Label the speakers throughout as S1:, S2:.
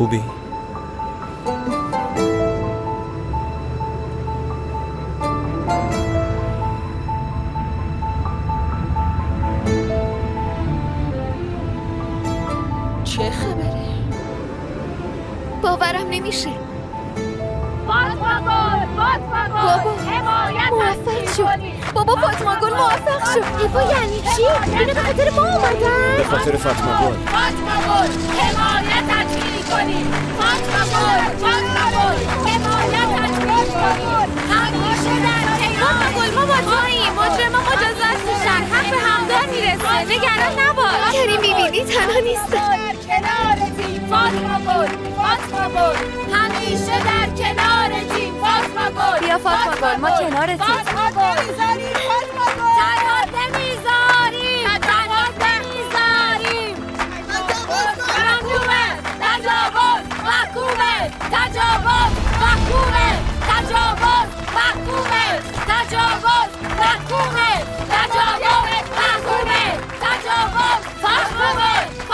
S1: убий. نیستم
S2: در کنارتیم فاطمه گل فاطمه گل همیشه در کنارتیم فاطمه گل
S1: بیا فاطمه گل، ما کنارتیم.
S2: فاطمه گل تنها نمی‌ذاریم. تنها نمی‌ذاریم. محکومه تجاوز محکومه تجاوز محکومه تجاوز محکومه تجاوز محکومه تجاوز محکومه فاطمه گل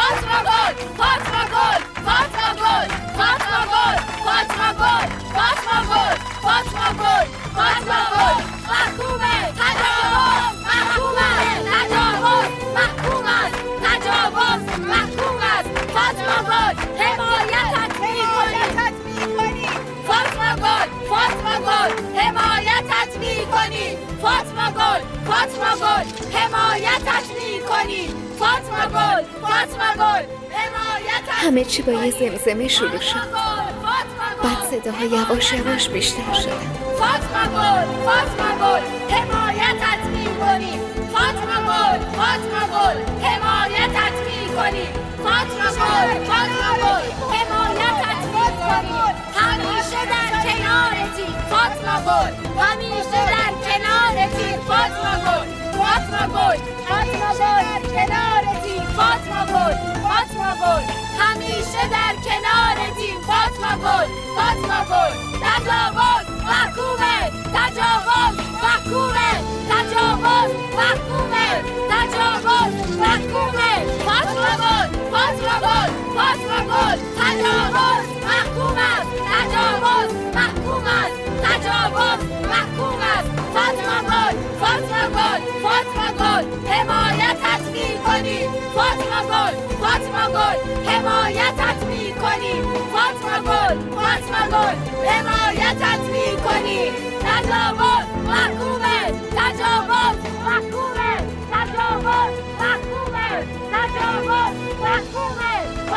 S2: فاطمه گل فاطمه گل فاطمه گل فاطمه گل فاطمه گل فاطمه گل فاطمه گل فاطمه گل محکومه تجاوز محکومه تجاوز محکوم است تجاوز محکوم است فاطمه گل حمایتت می‌کنیم فاطمه گل فاطمه گل حمایتت می‌کنیم فاطمه گل فاطمه گل حمایتت می‌کنیم فاطمه گل فاطمه گل
S1: همه چی با یه زمزمه شروع شد. بعد صداها یواش یواش بیشتر شدن
S2: فاطمه گل فاطمه گل حمایتت می‌کنیم فاطمه گل فاطمه گل حمایتت می‌کنیم فاطمه گل فاطمه گل حمایتت می‌کنیم همیشه در کنارتی. فاطمه گل همیشه در فاطمه گل فاطمه گل در کنارتی فاطمه گل فاطمه گل همیشه در کنارتی فاطمه گل فاطمه گل تجاوز محکومه تجاوز محکومه تجاوز محکومه تجاوز محکومه فاطمه گل فاطمه گل فاطمه گل تجاوز محکوم است تجاوز محکوم است تجاوز محکوم است فاطمه گل فاطمه گل گل حمایتت می‌کنیم فاطمه گل فاطمه گل حمایتت می‌کنیم فاطمه گل فاطمه گل حمایتت می‌کنیم تجاوز محکومه تجاوز محکومه تجاوز محکومه تجاوز محکومه.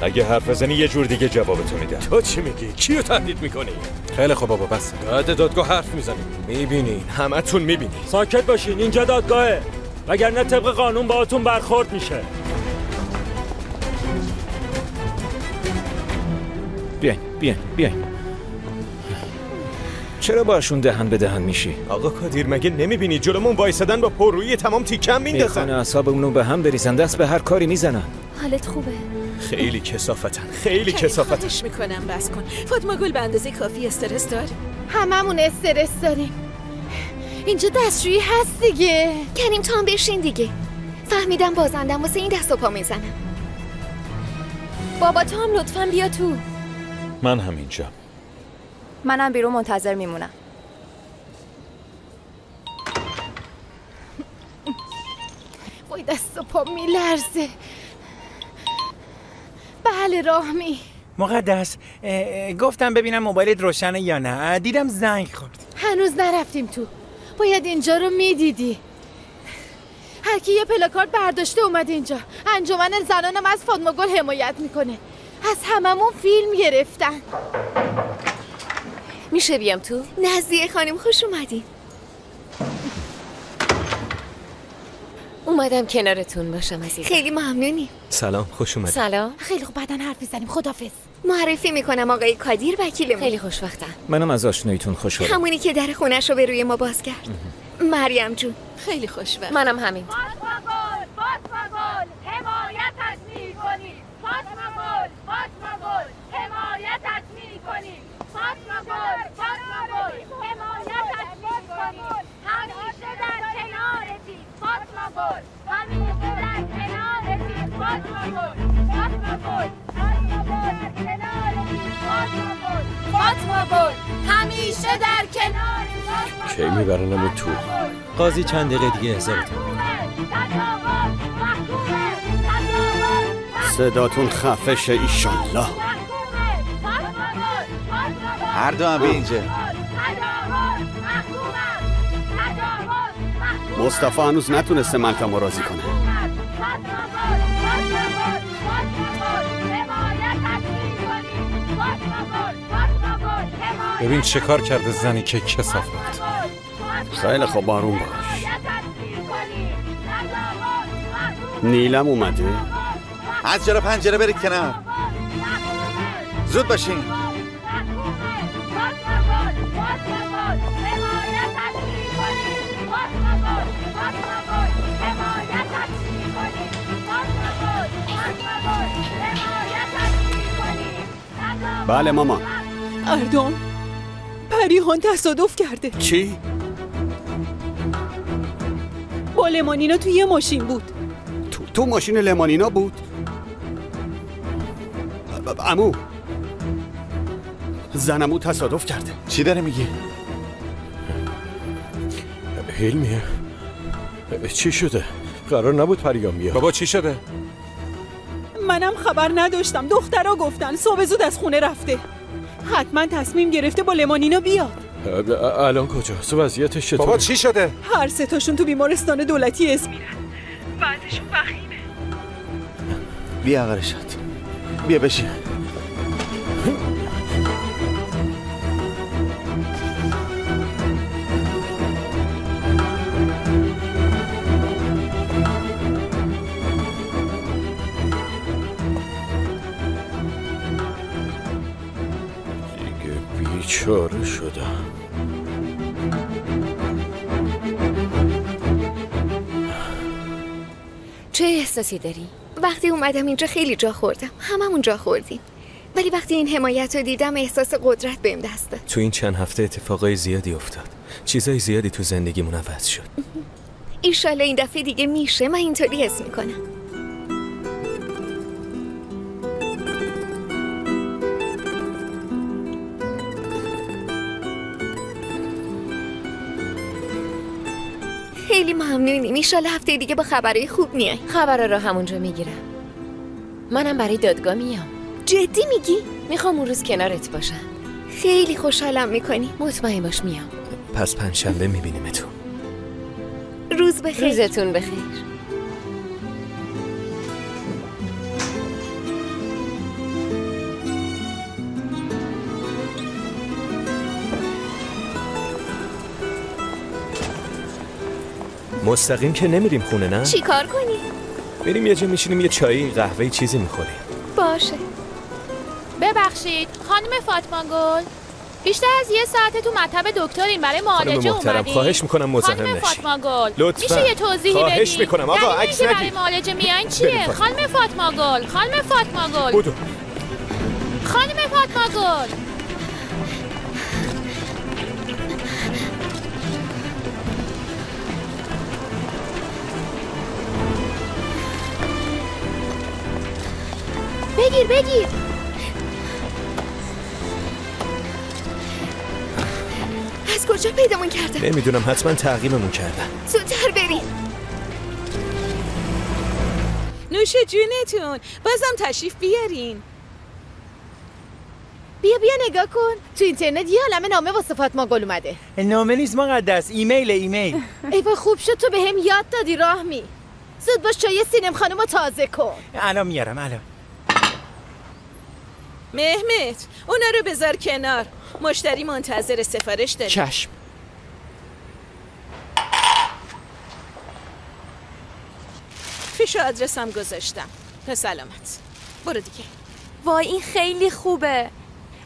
S3: اگه حرف بزنی یه جور دیگه جوابتو میدم.
S4: تو چی میگی؟ کیو تهدید می‌کنی؟ خیلی خوب بابا بس. بعد دادگاه حرف می‌زنیم می‌بینین همتون می‌بینین
S3: ساکت باشین اینجا دادگاهه. وگرنه طبق قانون باهاتون برخورد میشه.
S5: بیاین بیاین بیاین. چرا باشون دهن به دهن میشی؟
S4: آقا کادیر مگه نمی‌بینی؟ جلومون وایسادن با پررویی تمام تیکم
S5: می‌خوان
S4: میندازن
S5: اعصابمونو به هم بریزن دست به هر کاری می‌زنن.
S1: حالت خوبه.
S4: خیلی کسافتن خیلی کسافتن
S6: خواهش می‌کنم بس کن. فاطمه گل به اندازه کافی استرس داره.
S1: هممون استرس داریم. اینجا دستشویی هست دیگه. کریم تو هم بشین دیگه. فهمیدم بازندم واسه این دست و پا می‌زنم. بابا تو هم لطفا بیا تو.
S3: من همینجا.
S7: منم بیرون منتظر میمونم.
S1: وای دست و پا میلرزه. بله راهمی.
S8: مقدس گفتم ببینم موبایلت روشنه یا نه. دیدم زنگ خورد.
S1: هنوز نرفتیم تو. باید اینجا رو می‌دیدی. هر کی یه پلاکارد برداشته اومد اینجا. انجمن زنانم از فاطمه گل حمایت می‌کنه. از هممون فیلم گرفتن.
S7: میشه بیام تو؟
S1: نزیه خانم خوش اومدین
S7: اومدم کنارتون باشم عزیزم.
S1: خیلی ممنونی.
S4: سلام خوش اومدی.
S7: سلام.
S1: خیلی خوب بعدا حرف می‌زنیم. خدافظ
S9: معرفی می‌کنم آقای کادیر وکیل
S7: خیلی خوشبختم.
S5: منم از آشناییتون خوشحالم
S9: همونی که در خونش رو به روی ما باز کرد. مریم جون.
S6: خیلی خوشبخت
S7: منم همین.
S2: فاطمه گل فاطمه گل حمایتش می‌کنیم فاطمه گل فاطمه گل حمایتش می‌کنیم فاطمه گل فاطمه گل حمایتش می‌کنیم همیشه در کنارتی همیشه در کنارتی فاطمه گل فاطمه گل فاطمه گل در فاطمه گل فاطمه گل همیشه در کنارتی
S4: کی میبرنم تو؟
S10: قاضی چند دقیقه دیگه احضارتون
S11: صداتون خفش ایشالله.
S12: هر دو هم به اینجا.
S11: مصطفی هنوز نتونسته ملکم رو راضی کنه.
S4: ببین چه کار کرده زنی که کسافت.
S11: خیلی خوب بارون باش. نیلم اومده؟
S12: از جلو پنجره برید کنار. زود باشین.
S11: بله ماما
S6: اردام پریهان تصادف کرده
S11: چی؟
S6: با لمانینا توی یه ماشین بود
S11: تو, تو ماشین لمانینا بود؟ امو زنمو تصادف کرده
S12: چی داره میگی؟
S4: هیلمیه چی شده؟ قرار نبود پریام بیاد بابا چی شده؟
S6: منم خبر نداشتم. دخترها گفتن صبح زود از خونه رفته. حتما تصمیم گرفته با لمانینا بیاد.
S4: الان کجاست؟ وضعیتش چطور؟ بابا چی شده؟
S6: هر سه تاشون تو بیمارستان دولتی اسم میرن بعدشون وخیمه
S12: بیا رشاد. بیا بشین.
S4: بیچاره شدم.
S9: چه احساسی داری؟ وقتی اومدم اینجا خیلی جا خوردم. هممون جا خوردیم. ولی وقتی این حمایت رو دیدم احساس قدرت بهم دست داد.
S10: تو این چند هفته اتفاقای زیادی افتاد. چیزای زیادی تو زندگیمون عوض شد.
S9: ایشالله این دفعه دیگه میشه. من اینطوری حس می‌کنم. ممنونیم ایشالله هفته دیگه با خبرهای خوب میای.
S7: خبر رو همونجا می‌گیرم. منم برای دادگاه میام.
S9: جدی میگی؟
S7: می‌خوام اون روز کنارت باشم.
S9: خیلی خوشحالم می‌کنی.
S7: مطمئن باش میام.
S10: پس پنجشنبه میبینیمتون.
S9: روز بخیر.
S7: روزتون بخیر.
S10: مستقیم که نمیریم خونه نه
S9: چی کار کنی؟
S10: بریم یه جا میشینیم یه چایی قهوه چیزی می‌خوریم
S9: باشه
S1: ببخشید خانم فاطمه گل بیشتر از یه ساعت تو مطب دکترین برای معالجه اومدین
S10: خواهش می‌کنم مزاحم
S1: خانم
S10: نشی.
S1: فاطمه گل
S10: لطفاً.
S1: میشه یه توضیحی
S10: خواهش
S1: بدین
S10: می‌کنم. آقا، عکس
S1: اینکه برای. معالجه میاین
S10: بریم
S1: چیه. خانم فاطمه گل خانم فاطمه گل
S10: بودو
S1: خانم فاطمه بگیر بگیر.
S9: از کجا پیدامون کردن؟
S10: نمی‌دونم حتما تعقیبمون کردن.
S9: زودتر بریم.
S6: نوش جونتون بازم تشریف بیارین.
S1: بیا بیا نگاه کن. تو اینترنت یه عالمه نامه واسه فاطمه گل اومده.
S8: نامه نیست مقدس ایمیل ایمیل.
S1: ای وای خوب شد تو به هم یاد دادی راهمی. زود باش چای سینم خانم رو تازه کن.
S8: الان میارم الان.
S6: مهمت اونا رو بذار کنار. مشتری منتظر سفارش داره.
S10: چشم.
S6: فیش و آدرسم گذاشتم. به سلامت. برو دیگه.
S13: وای این خیلی خوبه.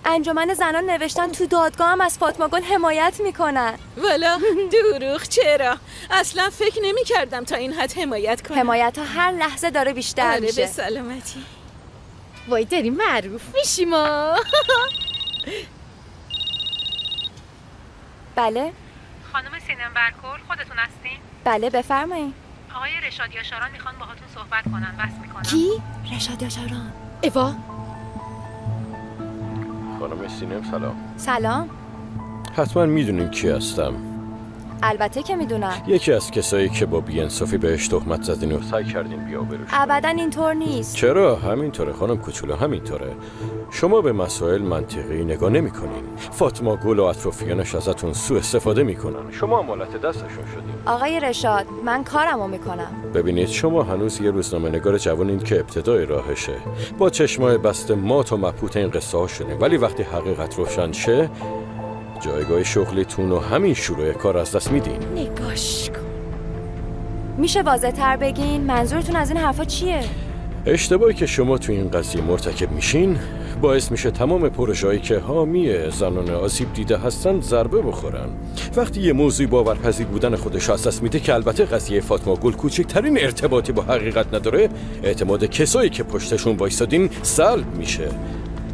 S13: انجمن زنان نوشتن تو دادگاه هم از فاطمه گل حمایت می‌کنن.
S6: والا دروغ چرا؟ اصلا فکر نمی کردم تا این حد حمایت کنم.
S13: حمایت ها هر لحظه داره بیشتر
S6: آره
S13: میشه.
S6: به سلامتی.
S1: وای داریم معروف میشیم ما
S13: بله
S14: خانم سینم برکل خودتون هستین؟
S13: بله بفرمایید
S14: آقای رشاد یاشاران می‌خوان باهاتون صحبت کنن. بس می‌کنن
S13: کی؟ رشاد یاشاران
S1: ایوا.
S4: خانم سینم سلام.
S13: سلام.
S4: حتما می‌دونین کی هستم.
S13: البته که می‌دونم.
S4: یکی از کسایی که با بیانصافی بهش تهمت زدین و سعی کردین بیا بروش
S13: ابدا اینطور نیست.
S4: چرا؟ همینطوره خانم کوچولو همینطوره. شما به مسائل منطقی نگاه نمی‌کنین. فاطمه گل و اطرافیانش ازتون سوء استفاده می‌کنن. شما امالت دستشون شدین.
S13: آقای رشاد من کارمو می‌کنم.
S4: ببینید شما هنوز یه روزنامه نگار جوانین که ابتدای راهشه. با چشمای بسته مات و مبهوت این قصه ها شدیم ولی وقتی حقیقت روشن شه جایگاه شغلیتون و همین شروع کار از دست میدین.
S13: نگاش کن. میشه واضح تر بگین؟ منظورتون از این حرفا چیه؟
S4: اشتباهی که شما تو این قضیه مرتکب میشین باعث میشه تمام پروژه‌ای که حامی زنان آسیب دیده هستن ضربه بخورن. وقتی یه موضوع باورپذیر بودن خودش از دست میده که البته قضیه فاطمه گل کوچکترین ارتباطی با حقیقت نداره اعتماد کسایی که پشتشون وایسادین سلب میشه.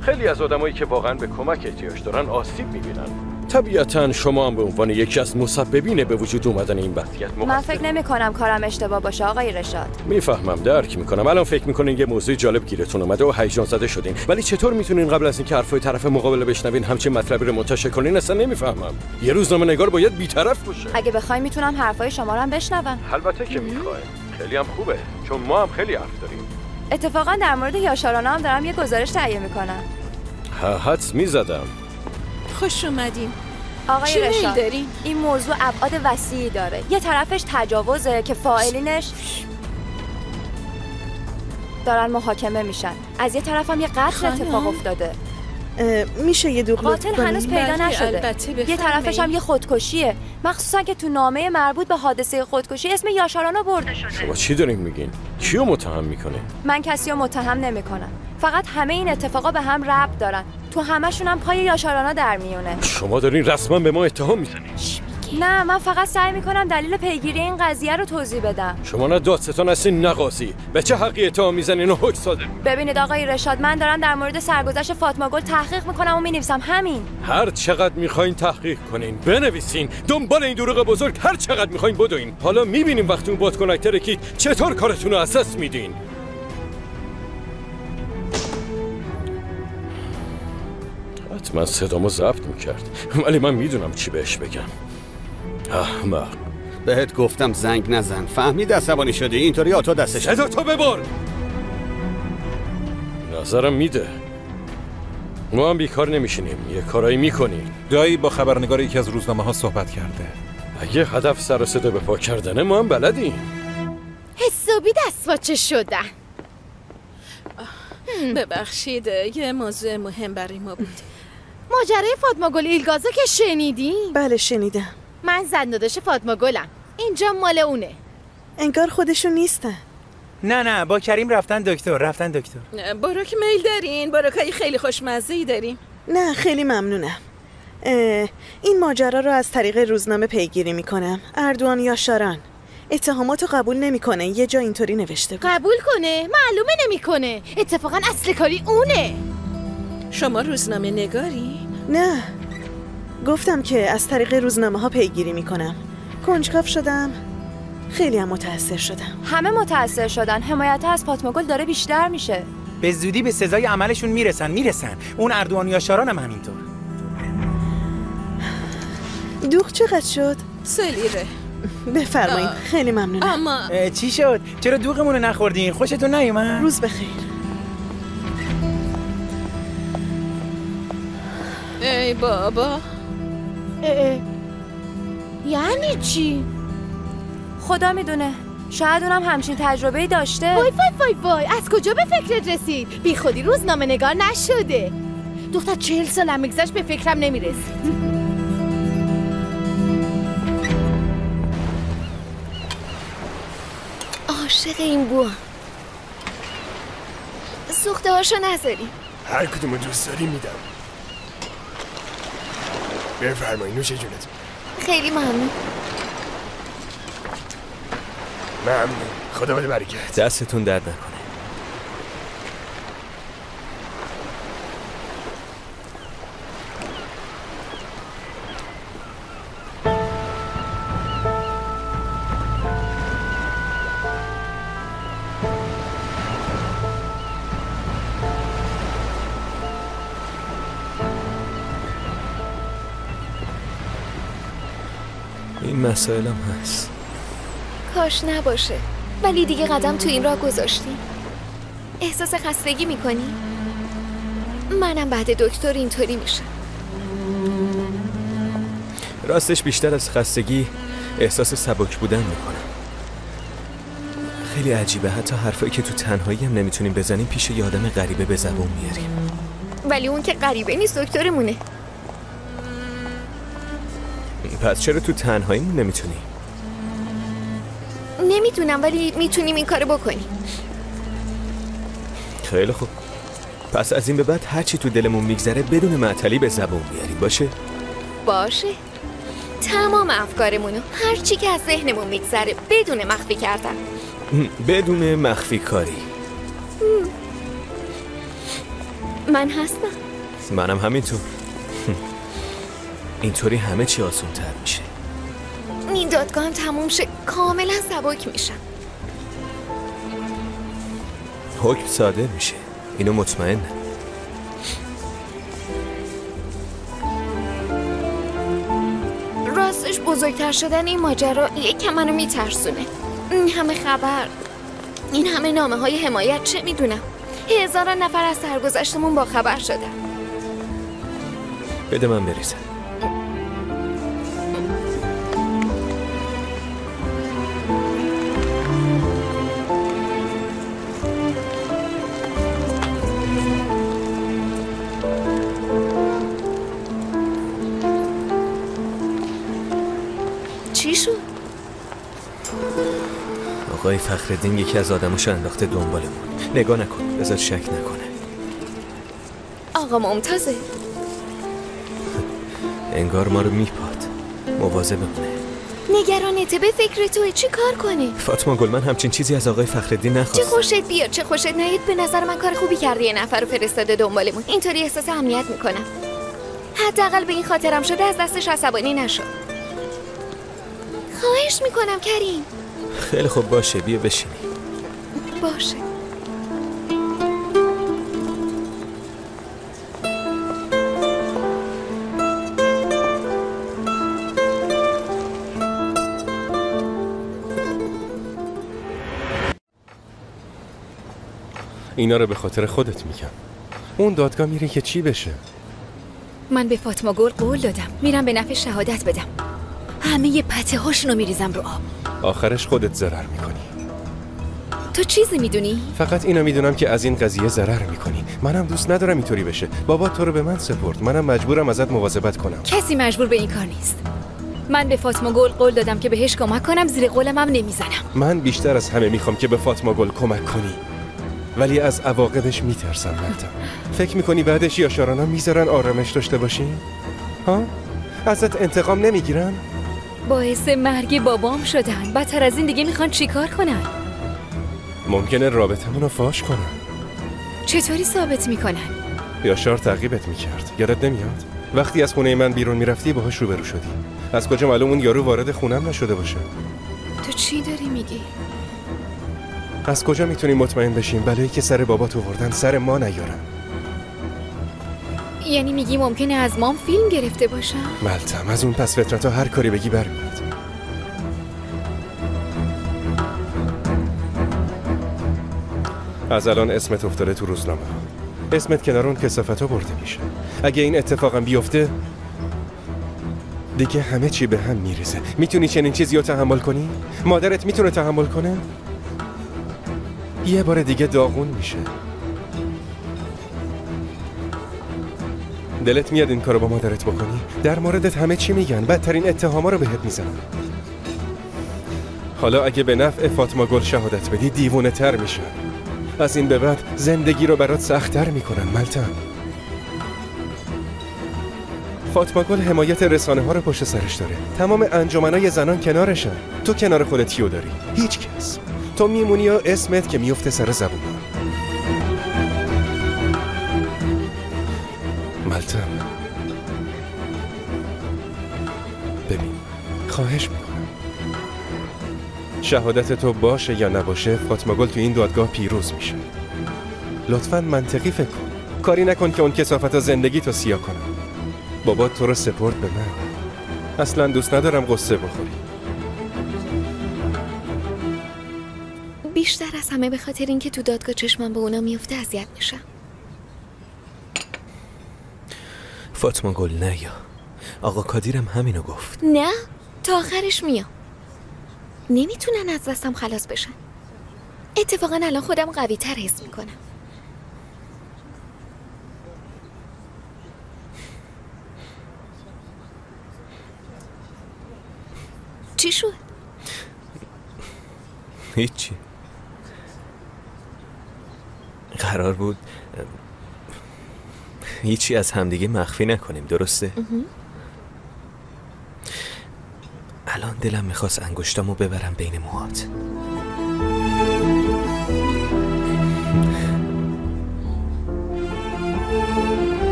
S4: خیلی از آدمایی که واقعا به کمک احتیاج دارن آسیب می‌بینن. طبیعتا شما هم به عنوان یکی از مسببین به وجود اومدن این وضعیت
S13: من فکر نمی کنم کارم اشتباه باشه آقای رشاد.
S4: می‌فهمم درک می‌کنم. الان فکر می‌کنین یه موضوع جالب گیرتون اومده و هیجان زده شدین. ولی چطور می‌تونین قبل از اینکه حرفای طرف مقابل بشنوین همچین مطلبی رو منتشر کنین؟ اصلا نمی‌فهمم. یه روزنامه نگار باید بیطرف باشه.
S13: اگه بخوای می‌تونم حرفای شما رو هم بشنوم.
S4: البته که می‌خوایم. خیلی هم خوبه. چون ما هم خیلی حرف داریم.
S13: اتفاقا در مورد یاشارانا هم دارم یه گزارش تهیه می‌کنم.
S4: حدس می‌زدم.
S6: خوش اومدین
S13: آقای رشاد
S6: دارین؟
S13: این موضوع ابعاد وسیعی داره یه طرفش تجاوزه که فاعلینش دارن محاکمه میشن از یه طرف هم یه قتل؟ اتفاق افتاده
S15: میشه یه دوغ لطف
S13: قاتل هنوز؟ پیدا
S6: بله،
S13: نشده. یه. طرفش هم یه خودکشیه. مخصوصا که تو نامه مربوط به حادثه خودکشی اسم یاشارانا برده شده.
S4: شما چی دارین میگین؟ کیو متهم می‌کنه؟
S13: من کسی رو متهم نمی‌کنم. فقط همه این اتفاقا به هم ربط دارن. تو همشون هم پای یاشارانا در میونه.
S4: شما دارین رسما به ما اتهام می‌زنین.
S13: نه من فقط سعی می‌کنم دلیل پیگیری این قضیه رو توضیح بدم.
S4: شما نه دادستان هستین نه قاضی. به چه حقی اتهام می‌زنین و حکم صادر؟
S13: ببینید آقای رشاد من دارم در مورد سرگذشت فاطمه گل تحقیق می‌کنم و می‌نویسم. همین.
S4: هر چقدر می‌خواین تحقیق کنین بنویسین. دنبال این دروغ بزرگ هر چقدر می‌خواین بدوین. حالا می‌بینیم وقتی اون بادکنک ترکید چطور کارتون رو از دست میدین. حتما صدامو ضبط می‌کرد. ولی من می‌دونم چی بهش بگم. احمق
S11: بهت گفتم زنگ نزن. فهمید عصبانی شدی؟ اینطوری آتو دستش
S4: صدا تو ببر. نظرم میده. ما هم بیکار نمیشینیم. یه کارایی می‌کنیم
S16: دایی با خبرنگار یکی از روزنامه ها صحبت کرده.
S4: اگه هدف سر و صدا به پا کردنه ما هم بلدیم.
S1: حسابی دستواچه شدن؟
S6: ببخشید یه موضوع مهم برای ما بود.
S1: ماجرای فاطمه گل ایلگازو که شنیدین
S15: بله شنیدم.
S1: من زنداداش فاطمه گلم. اینجا مال اونه.
S15: انگار خودشون نیستن.
S8: نه نه با کریم رفتن دکتر رفتن دکتر.
S6: براک میل دارین؟ براکای خیلی خوشمزه ای داریم.
S15: نه خیلی ممنونم. این ماجرا رو از طریق روزنامه پیگیری می‌کنم. اردوان یا شاران. اتهاماتو قبول نمی‌کنه یه جا اینطوری نوشته بود.
S1: قبول کنه؟ معلومه نمی‌کنه. اتفاقا اصل کاری اونه.
S6: شما روزنامه نگاری؟
S15: نه گفتم که از طریق روزنامه ها پیگیری می‌کنم. کنجکاف شدم. خیلی هم متاثر شدم.
S13: همه متاثر شدن. حمایت از فاطمه گل داره بیشتر میشه.
S8: به زودی به سزای عملشون می‌رسن می‌رسن. اون اردوان یاشاران هم همینطور.
S15: دوغ چقدر شد؟
S6: سلیره.
S15: بفرمایید. خیلی ممنونم.
S6: اما
S8: چی شد؟ چرا دوغمون رو نخوردین؟ خوشتون نیومد؟
S15: روز بخیر.
S6: ای بابا.
S1: اه اه. یعنی چی؟
S13: خدا می‌دونه. شاید اونم همچین تجربه ای داشته.
S1: وای وای وای وای. از کجا به فکرت رسید؟ بی خودی روزنامه نگار نشده. دختر چهل سالم میگذشت به فکرم نمی‌رسید.
S9: عاشق این بو سوخته هاشو نذاریم
S17: هر کدومو دوست داری میدم. بفرمایی نوش جونت.
S9: خیلی ممنون.
S17: ممنون. خدا بده برکت.
S10: دستتون درد نکنه. این مسائلم هست.
S9: کاش نباشه. ولی دیگه قدم تو این راه گذاشتی. احساس خستگی می‌کنی؟ منم بعد دکتر اینطوری میشم.
S10: راستش بیشتر از خستگی احساس سبک بودن می‌کنم. خیلی عجیبه. حتی حرفایی که تو تنهایی هم نمی‌تونیم بزنیم پیش یه آدم غریبه به زبون میاریم.
S9: ولی اون که غریبه نیست دکترمونه.
S10: پس چرا تو تنهاییمون نمی‌تونیم
S9: نمی‌دونم ولی می‌تونیم این کارو بکنیم.
S10: خیلی خوب. پس از این به بعد هرچی تو دلمون میگذره بدون معطلی به زبون بیاریم باشه؟
S9: باشه. تمام افکارمونو هر چی که از ذهنمون میگذره بدون مخفی کردن.
S10: بدون مخفی کاری.
S9: من هستم.
S10: منم همینطور. اینطوری همه چی آسون تر میشه.
S9: این دادگاه هم تموم شه. کاملا سبک میشم.
S10: حکم صادر میشه. اینو مطمئنه
S9: راستش بزرگتر شدن این ماجرا یکم منو میترسونه. این همه خبر این همه نامه های حمایت چه می‌دونم. هزاران نفر از سرگذشتمون با خبر شدن.
S10: بده من بریزم. فخردین یکی از آدماشو انداخته دنبالمون. نگاه نکن بذار شک نکنه.
S9: آقا ممتازه.
S10: انگار ما رو میپاد. مواظب بمونه
S9: نگرانته به فکر تو چی کار کنه
S10: فاطمه گل من همچین چیزی از آقای فخردین
S9: چه
S10: نخواست.
S9: خوشت بیاد چه خوشت نیاد به نظر من کار خوبی کردی یه نفر رو فرستاده دنبالمون. اینطوری احساس امنیت می‌کنم. حداقل به این خاطرم شده از دستش عصبانی نشو. خواهش می‌کنم کریم.
S10: خیلی خوب باشه بیا بشینی
S9: باشه.
S17: اینا رو به خاطر خودت میگم. اون دادگاه میره که چی بشه؟
S18: من به فاطمه گل قول دادم. میرم به نفع شهادت بدم. همه ی پته هاشونو میریزم رو آب.
S17: آخرش خودت ضرر می‌کنی.
S18: تو چیزی می‌دونی؟
S17: فقط اینو می‌دونم که از این قضیه ضرر می‌کنی. منم دوست ندارم اینطوری بشه. بابا تو رو به من سپرد. منم مجبورم ازت مواظبت کنم.
S18: کسی مجبور به این کار نیست. من به فاطمه گل قول دادم که بهش کمک کنم زیر قولم هم نمی‌زنم.
S17: من بیشتر از همه می‌خوام که به فاطمه گل کمک کنی. ولی از عواقبش میترسم مردم فکر می‌کنی بعدش یاشارانا می‌ذارن آرامش داشته باشی؟ ها؟ ازت انتقام نمی‌گیرن؟
S18: باعث مرگ بابام شدن. بدتر از این دیگه می‌خوان چیکار کنن؟
S17: ممکنه رابطمون رو فاش کنن.
S18: چطوری ثابت می‌کنن؟
S17: یاشار تعقیبت می‌کرد. یادت نمیاد؟ وقتی از خونه من بیرون می‌رفتی باهاش روبرو شدی. از کجا معلوم اون یارو وارد خونم نشده باشه.
S18: تو چی داری میگی؟
S17: از کجا می‌تونیم مطمئن بشیم؟ بلایی که سر بابات آوردن سر ما نیارن.
S18: یعنی میگی ممکنه از مام فیلم گرفته باشن
S17: ملتم از اون پس فطرت هر کاری بگی برمیاد از الان اسمت افتاده تو روزنامه. اسمت کنار اون کسافت ها برده میشه. اگه این اتفاقم بیفته دیگه همه چی به هم میریزه. می‌تونی چنین چیزی رو تحمل کنی؟ مادرت می‌تونه تحمل کنه؟ یه بار دیگه داغون میشه. دلت میاد این کارو با مادرت بکنی؟ در موردت همه چی میگن. بدترین اتهاما رو بهت می‌زنن حالا اگه به نفع فاطمه گل شهادت بدی دیوونه تر میشن از این به بعد زندگی رو برات سختتر می‌کنن ملتم فاطمه گل حمایت رسانه ها رو پشت سرش داره. تمام انجمنای زنان کنارشن تو کنار خودت کیو داری؟ هیچ کس. تو میمونی و اسمت که میفته سر زبون ملتم ببین خواهش می‌کنم. شهادت تو باشه یا نباشه فاطمه گل تو این دادگاه پیروز میشه. لطفا منطقی فکر کن. کاری نکن که اون کسافت زندگی تو سیاه کنم بابا تو رو سپرد به من. اصلا دوست ندارم قصه بخوری.
S9: بیشتر از همه به خاطر اینکه تو دادگاه چشمم به اونا میفته اذیت میشم.
S10: فاطمه گل نه یا آقا کادیرم همینو گفت.
S9: نه تا آخرش میام. نمی‌تونن از دستم خلاص بشن. اتفاقا الان خودم قوی تر حس می‌کنم. چی شد؟
S10: هیچی. قرار بود هیچی از همدیگه مخفی نکنیم درسته؟ الان دلم می‌خواست انگشتامو ببرم بین موهات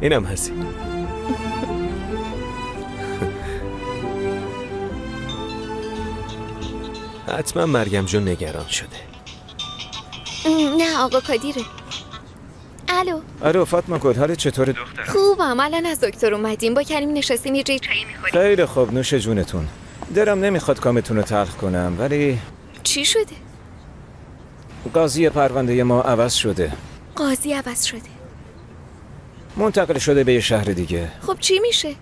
S10: اینم هستی حتما مریم جون نگران شده.
S9: نه آقا کادیره. الو.
S5: الو فاطمه گل حالت چطوره؟
S9: خوبم الان از دکتر اومدیم. با کریم نشستیم یه جای چایی می‌خوریم.
S5: خیلی خوب نوش جونتون. دلم نمی‌خواد کامتون رو تلخ کنم ولی
S9: چی شده؟
S5: قاضی پرونده ما عوض شده.
S9: قاضی عوض شده.
S5: منتقل شده به یه شهر دیگه.
S9: خب چی میشه؟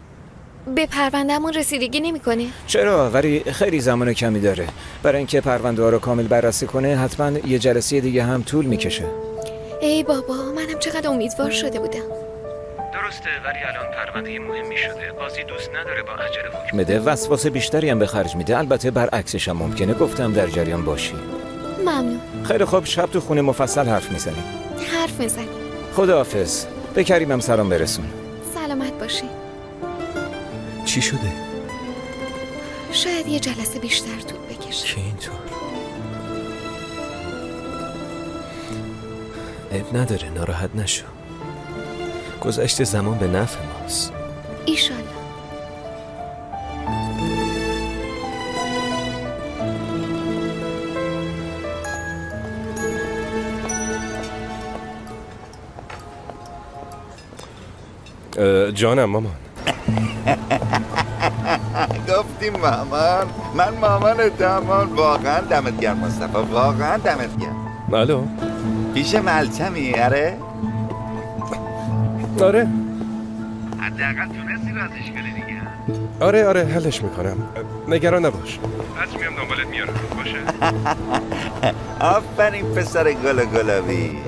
S9: به پروندهمون رسیدگی نمی‌کنه.
S5: چرا؟ ولی خیلی زمان کمی داره. برای اینکه پرونده ها رو کامل بررسی کنه حتما یه جلسه دیگه هم طول می‌کشه.
S9: ای بابا منم چقدر امیدوار شده بودم.
S5: درسته ولی الان پرونده مهمی شده. قاضی دوست نداره با عجله حکم بده. وسواس بیشتری هم به خرج میده. البته برعکسش هم ممکنه. گفتم در جریان باشی.
S9: ممنون.
S5: خیلی خوب. شب تو خونه مفصل حرف می‌زنیم.
S9: حرف می‌زنیم.
S5: خداحافظ. به کریمم سلام برسون.
S10: چی شده؟
S9: شاید یه جلسه بیشتر طول بکشه.
S10: که اینطور اب نداره ناراحت نشو. گذشت زمان به نفع ماست.
S9: ایشالله
S17: اه، جانم مامان.
S12: گفتی مامان. من مامان مامان واقعا دمت گرم مصطفی. واقعا دمت گرم.
S17: الو
S12: پیش ملچمی. اره
S17: آره.
S12: حداقل تونستی رازش کنی دیگه.
S17: آره آره. حلش می‌کنم. نگران نباش. پس میام دنبالت میارم. باشه.
S12: آفرین پسر گل گلابی.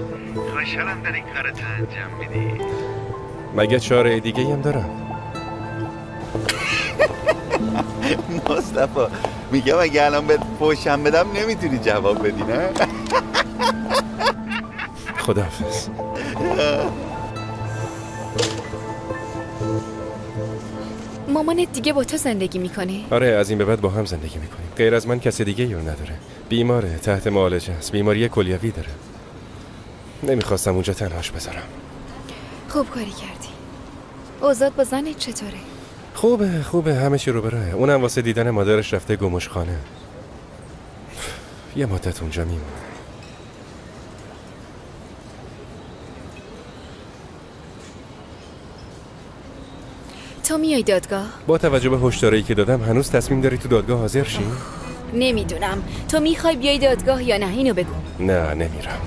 S12: خوشحالم در این کارت انجام میدی.
S17: مگه چاره دیگه هم دارم؟
S12: مصطفی میگم اگه الان بهت پوشم بدم نمی‌تونی جواب بدی نه؟
S17: خداحافظ.
S18: مامانت دیگه با تو زندگی می‌کنه؟
S17: آره از این به بعد با هم زندگی می‌کنیم. غیر از من کسی دیگه یون نداره. بیماره تحت معالجه است بیماری کلیوی داره. نمی‌خواستم اونجا تنهاش بذارم.
S18: خوب کاری کردی. اوزاد با زنت چطوره؟
S17: خوبه خوبه همه چی رو براه اونم واسه دیدن مادرش رفته گمش خانه یه مدت اونجا میمونه
S18: تو میای دادگاه؟
S17: با توجه به هشداری که دادم هنوز تصمیم داری تو دادگاه حاضر شی؟
S18: نمی‌دونم. تو می‌خوای بیای دادگاه یا نه؟ اینو بگو.
S17: نه نمیرم.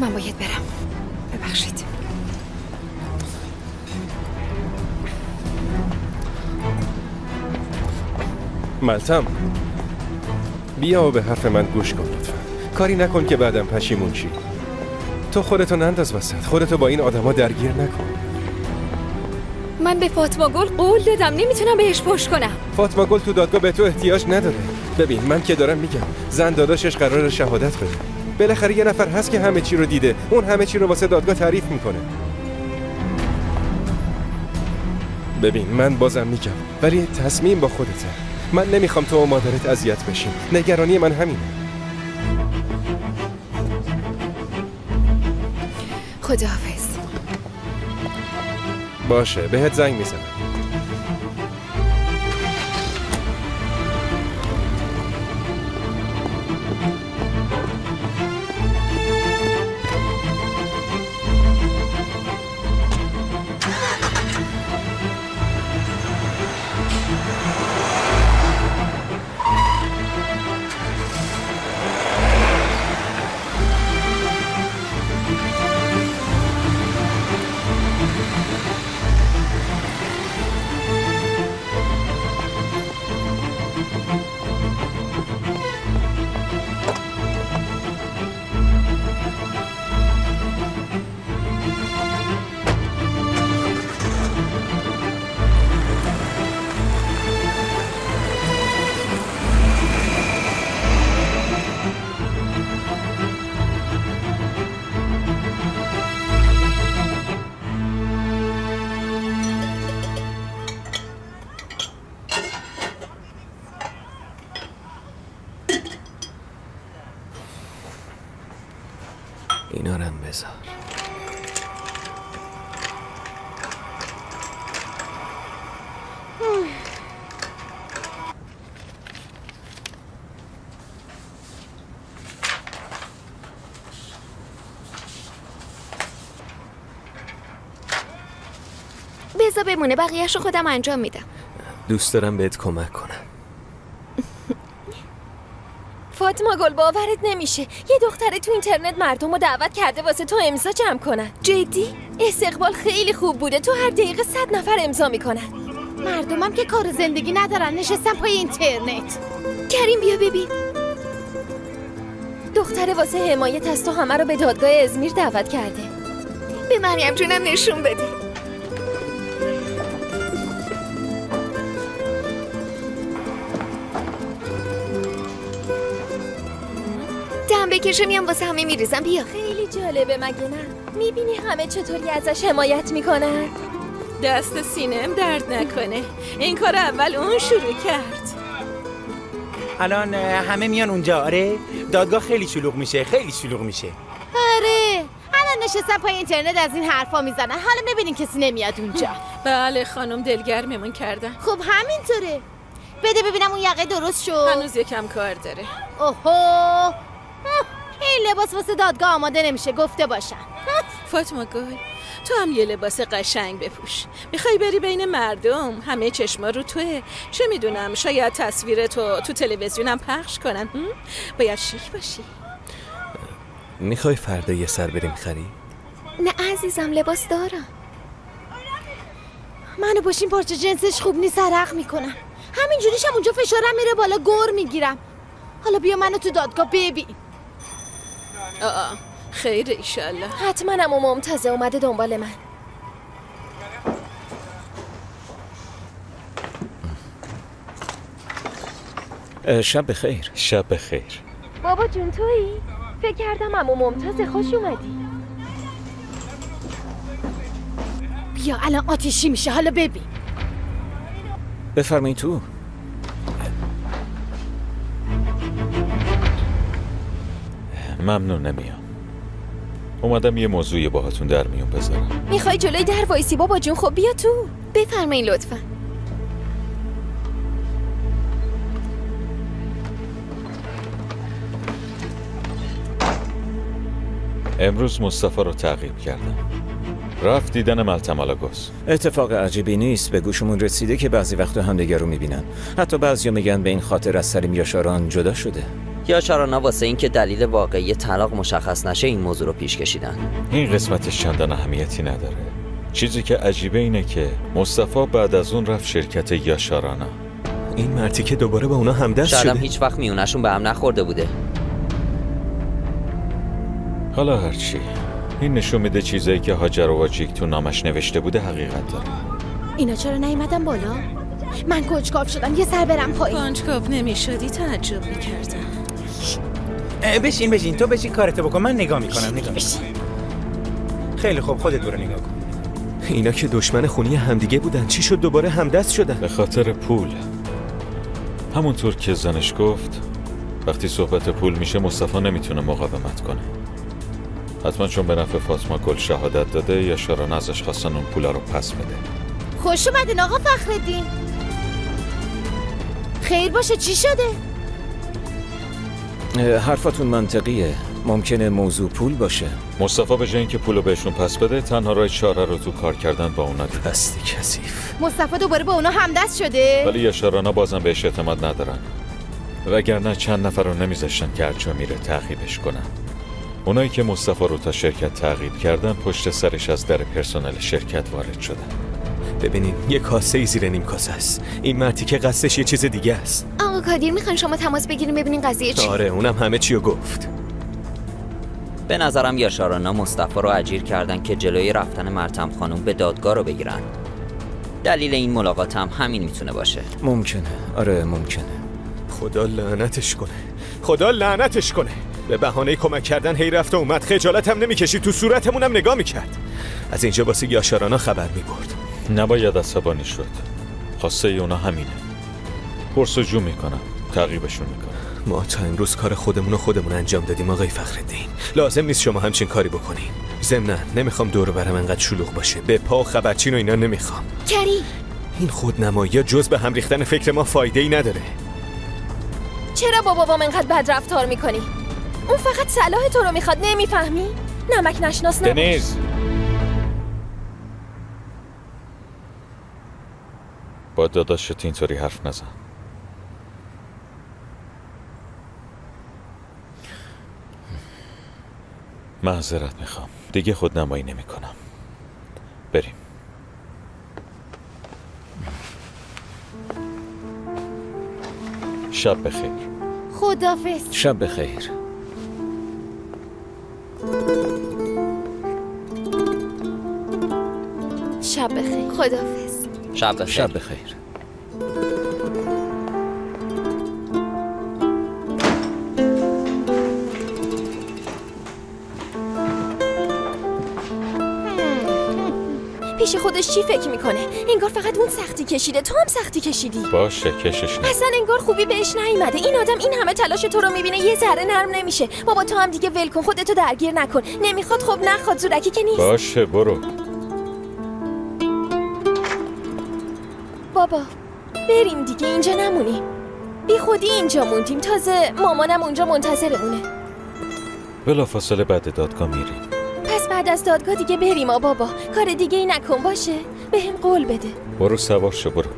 S18: من باید برم. ببخشید.
S17: ملتم. بیا و به حرف من گوش کن لطفا. کاری نکن که بعدم پشیمون شی. تو خودتو ننداز وسط. خودتو با این آدما درگیر نکن.
S18: من به فاطمه گل قول دادم. نمی‌تونم بهش پشت کنم.
S17: فاطمه گل تو دادگاه به تو احتیاج نداره. ببین من که دارم میگم زن داداشش قرار شهادت بده. بالاخره یه نفر هست که همه چی رو دیده. اون همه چی رو واسه دادگاه تعریف می‌کنه. ببین من بازم میگم ولی تصمیم با خودته. من نمی‌خوام تو و مادرت اذیت بشین. نگرانی من همینه.
S18: خداحافظ.
S17: باشه بهت زنگ می‌زنم.
S9: بمونه بقیهش رو خودم انجام میدم.
S10: دوست دارم بهت کمک کنم.
S19: فاطمه گل باورت نمیشه. یه دختره تو اینترنت مردم رو دعوت کرده واسه تو امضا جمع کنن.
S9: جدی؟
S19: استقبال خیلی خوب بوده. تو هر دقیقه صد نفر امضا می‌کنن.
S1: مردمم که کار زندگی ندارن. نشستن پای اینترنت.
S9: کریم بیا ببین.
S19: دختره واسه حمایت از تو همه رو به دادگاه ازمیر دعوت کرده.
S9: به مریم جونم نشون بده. بکشه میام واسه همه میریزم. بیا.
S19: خیلی جالبه مگه نه؟ می‌بینی همه چطوری ازش حمایت می‌کنن؟
S2: دست سینم درد نکنه. این کار اول اون شروع کرد.
S8: الان همه میان اونجا. آره دادگاه خیلی شلوغ میشه خیلی شلوغ میشه.
S1: آره. الان نشستن پای اینترنت از این حرفا می‌زنن. حالا ببینین کسی نمیاد اونجا.
S2: بله خانم دلگرممون کردن.
S1: خب همینطوره. بده ببینم اون یقه درست شد.
S2: هنوز یکم کار داره.
S1: اوهو. این لباس واسه دادگاه آماده نمیشه گفته باشم.
S2: فاطمه گل تو هم یه لباس قشنگ بپوش. می‌خوای بری بین مردم؟ همه چشما رو توه. چه می‌دونم شاید تصویر تو تو تلویزیونم پخش کنن؟ باید شیک باشی.
S10: می‌خوای فردا یه سر بریم خرید
S9: نه عزیزم لباس دارم.
S1: منو باشین پارچه جنسش خوب نیست عرق می‌کنم. همینجوریش هم اونجا فشارم میره بالا گر می‌گیرم. حالا بیا منو تو دادگاه ببین.
S2: آه خیر ایشالله.
S19: حتما هم ممتازه اومده دنبال من.
S5: شب بخیر.
S3: شب بخیر.
S19: بابا جون تویی؟ فکر کردم امو ممتاز خوش اومدی.
S1: بیا الان آتیشی میشه. حالا ببین.
S5: بفرمایید تو.
S3: ممنون نمیام. اومدم یه موضوعی باهاتون در میون بذارم.
S19: می‌خوای جلوی در وایسی بابا جون؟ خب بیا تو.
S9: بفرمایین لطفا.
S3: امروز مصطفی رو تعقیب کردم. رفت دیدن ملتمالاگوس
S5: اتفاق عجیبی نیست. به گوشمون رسیده که بعضی وقتا همدیگه رو می‌بینن. حتی بعضیا میگن به این خاطر از سلیم یاشاران جدا شده.
S20: یاشارانا واسه اینکه دلیل واقعی طلاق مشخص نشه این موضوع رو پیش کشیدن؟
S3: این قسمتش چندان اهمیتی نداره. چیزی که عجیبه اینه که مصطفی بعد از اون رفت شرکت یاشارانا
S10: این مرتی که دوباره با اونا همدست
S20: شاید
S10: شده.
S20: هیچ وقت میونشون به هم نخورده بوده.
S3: حالا هرچی. این نشون میده چیزایی که هاجر و واجیک تو نامش نوشته بوده حقیقت داره.
S1: اینا چرا نیومدن بالا؟ من کنجکاو شدم یه سر برم پایین.
S2: کنجکاو نمی‌شدی تعجب می‌کردم.
S8: بشین بشین. تو بشین کارتو بکن. من نگاه می‌کنم نگاه می‌کنم. خیلی خوب خودت برو نگاه کن.
S10: اینا که دشمن خونی همدیگه بودن. چی شد؟ دوباره همدست شدن.
S3: به خاطر پول. همونطور که زنش گفت وقتی صحبت پول میشه مصطفی نمی‌تونه مقاومت کنه. حتما چون به نفع فاطمه گل شهادت داده یا شاران ازش خواستن اون پولا رو پس بده.
S1: خوش اومدین آقا فخردین خیر باشه چی شده؟
S5: حرفاتون منطقیه. ممکنه موضوع پول باشه.
S3: مصطفی به جای اینکه پولو بهشون پس بده تنها راه چاره رو تو کار کردن با اونا دید
S10: کثیف.
S1: مصطفی دوباره با اونا همدست شده؟
S3: ولی یاشارانا بازم بهش اعتماد ندارن. وگرنه چند نفر رو نمیذاشتن که هر جا میره تعقیبش کنن. اونایی که مصطفی رو تا شرکت تعقیب کردن پشت سرش از در پرسنل شرکت وارد شدن.
S10: ببینین یه کاسه ای زیر نیم کاسه است. این مرتی که قصدش یه چیز دیگه است.
S9: آقا کادیر می‌خواین شما تماس بگیریم ببینین قضیه چی؟
S10: آره اونم همه چی رو گفت.
S20: به نظرم یاشارانا مصطفی رو اجیر کردن که جلوی رفتن مرتم خانم به دادگاه رو بگیرن. دلیل این ملاقات هم همین می‌تونه باشه.
S5: ممکنه. آره ممکنه.
S10: خدا لعنتش کنه. خدا لعنتش کنه. به بهانه کمک کردن هی رفت و اومد. خجالت هم نمی‌کشید. تو صورتمون هم نگاه می‌کرد. از اینجا واسه یاشارانا خبر می‌برد.
S3: نباید عصبانی شد. خواسته اونا همینه. پرسجو می‌کنم. تعقیبشون می‌کنم.
S10: ما تا امروز کار خودمون رو خودمون انجام دادیم آقای فخردین لازم نیست شما همچین کاری بکنین. ضمنا نمی‌خوام دور و برم انقدر شلوغ باشه. به پا و خبرچین و اینا نمی‌خوام.
S9: کری.
S10: این خودنمایی جز به هم ریختن فکر ما فایده ای نداره.
S19: چرا با بابام انقدر بد رفتار می‌کنی؟ اون فقط صلاح تو رو می‌خواد نمی‌فهمی؟ نمک نشناس نباش.
S3: با داداشت اینطوری حرف نزن. معذرت می‌خوام. دیگه خود نمایی نمی کنم. بریم. شب بخیر.
S1: خدافز
S5: شب بخیر.
S9: شب بخیر. خدافز
S20: شب بخیر.
S5: شب بخیر.
S19: پیش خودش چی فکر می‌کنه؟ انگار فقط اون سختی کشیده. تو هم سختی کشیدی.
S3: باشه کشش نه
S19: اصلا انگار خوبی بهش نیومده. این آدم این همه تلاش تو رو می‌بینه. یه ذره نرم نمیشه. بابا تو هم دیگه ول کن. خودتو درگیر نکن. نمی‌خواد خب نخواد. زورکی که نیست.
S3: باشه برو.
S19: بابا بریم دیگه اینجا نمونیم بی خودی اینجا موندیم تازه مامانم اونجا منتظرمونه.
S3: بلا فاصله بعد دادگاه میریم
S19: پس بعد از دادگاه دیگه بریم آ بابا کار دیگه ای نکن باشه؟ به هم قول بده.
S3: برو سوار شو برو.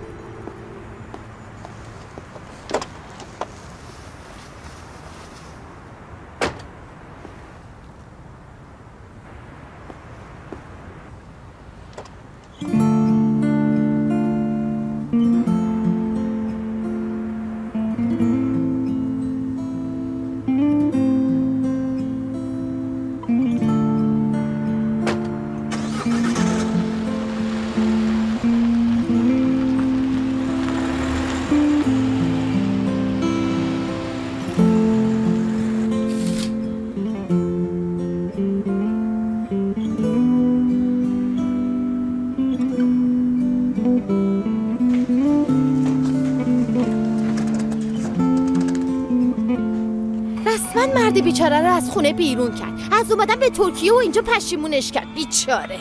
S1: خونه بیرون کرد. از اومدن به ترکیه و اینجا پشیمونش کرد. بیچاره.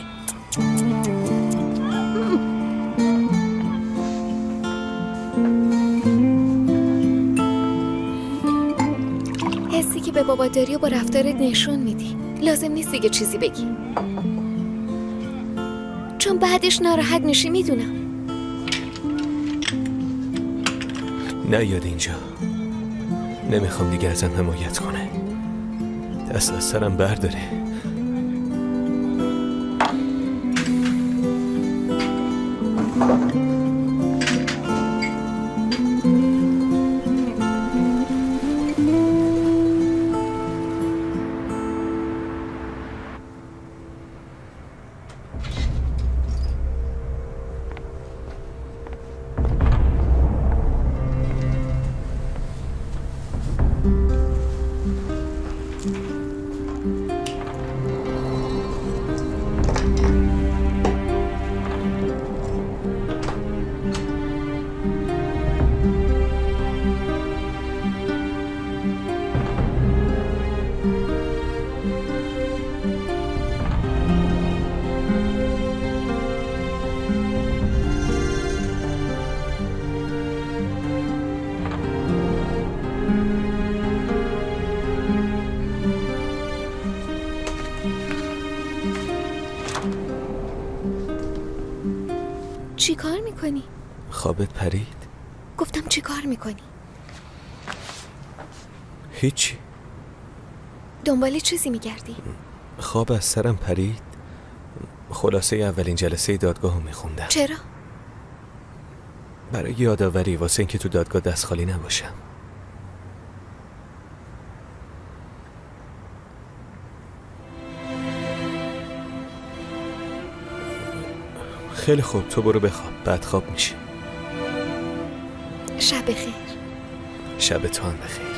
S9: حسی که به بابا داری و با رفتارت نشون میدی. لازم نیست دیگه چیزی بگی. چون بعدش ناراحت میشی می‌دونم.
S10: نیاد اینجا. نمی‌خوام دیگه ازم حمایت کنه. دست از سرم برداره.
S9: می‌کنی؟
S10: خوابت پرید؟
S9: گفتم چی کار می‌کنی؟
S10: هیچی
S9: دنبال چیزی میگردی؟
S10: خواب از سرم پرید خلاصه اولین جلسه دادگاه رو میخوندم
S9: چرا؟
S10: برای یادآوری واسه اینکه تو دادگاه دست خالی نباشم خیلی خوب. تو برو بخواب. بعد خواب میشه
S9: شب خیر
S10: شب تو هم بخیر.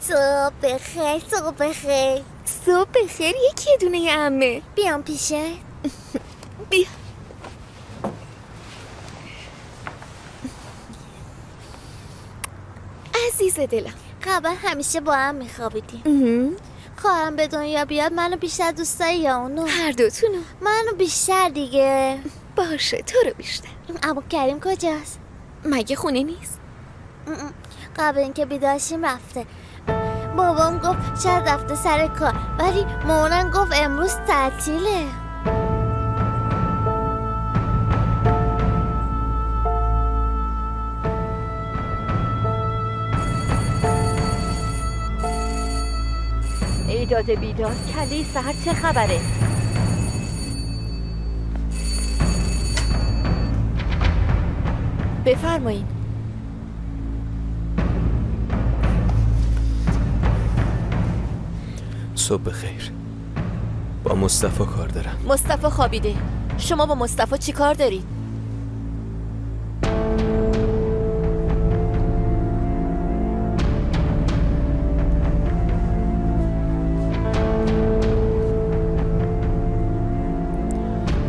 S21: صبح بخیر صبح بخیر
S9: صبح بخیر یکی دونه امه
S21: بیام پیشه
S9: بیا. عزیز دلم
S21: قبل همیشه با هم میخوابیدیم. خواهرم به دنیا بیاد منو بیشتر دوست داری یا اونو؟
S9: هر دوتونو.
S21: منو بیشتر دیگه.
S9: باشه تو رو بیشتر.
S21: اما کریم کجاست؟
S9: مگه خونه نیست؟
S21: قبل اینکه بیداشیم رفته. بابام گفت شاید رفته سر کار ولی مامانم گفت امروز تعطیله
S22: ایداد بیداد کلی سهر چه خبره؟
S19: بفرمایین
S10: صبح بخیر. با مصطفی کار دارم.
S19: مصطفی خوابیده. شما با مصطفی چی کار دارید؟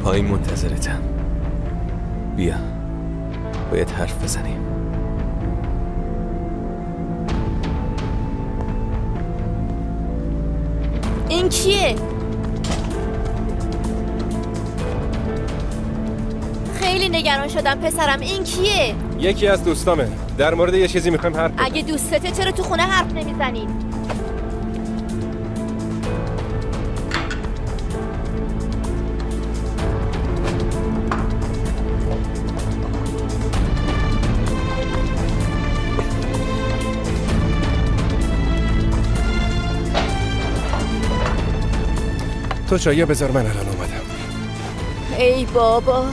S10: پایین منتظرتم. بیا. باید حرف بزنیم.
S19: این کیه؟ خیلی نگران شدم پسرم این کیه؟
S17: یکی از دوستامه در مورد یه چیزی می‌خوایم حرف.
S19: اگه دوستته چرا تو خونه حرف نمی‌زنین؟
S17: تو چایه بذار من الان اومدم.
S19: ای بابا.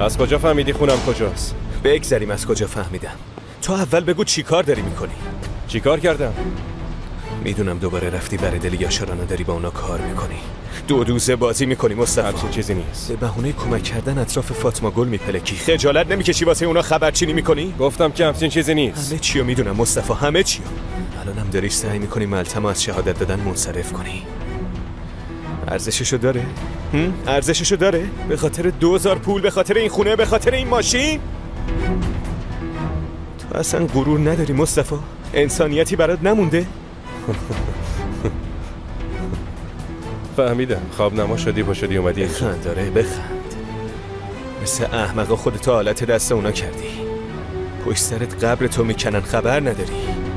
S17: از کجا فهمیدی خونم کجاست؟
S10: بگذریم از کجا فهمیدم. تو اول بگو چی کار داری می‌کنی؟
S17: چی کار کردم؟
S10: می‌دونم دوباره رفتی بر دل یاشارانو داری با اونا کار می‌کنی. دو دوزه بازی می‌کنی مصطفی.
S17: همچین چیزی نیست.
S10: به بهونه کمک کردن اطراف فاطمه گل میپلکی. خجالت نمی‌کشی واسه اونا خبرچینی می‌کنی؟
S17: گفتم که همچین چیزی نیست.
S10: همه چیو می‌دونم مصطفی همه چیو. الانم داری سعی می‌کنی ملتمو از شهادت دادن منصرف کنی. ارزششو داره؟ هم؟ ارزششو داره؟ به خاطر دوزار پول به خاطر این خونه به خاطر این ماشین؟ تو اصلا غرور نداری مصطفی؟ انسانیتی برات نمونده؟
S17: فهمیدم. خواب نما شدی پا شدی اومدی.
S10: بخند داره بخند. مثل احمقا خودتو حالت دست اونا کردی. پشت سرت قبر تو می‌کنن خبر نداری.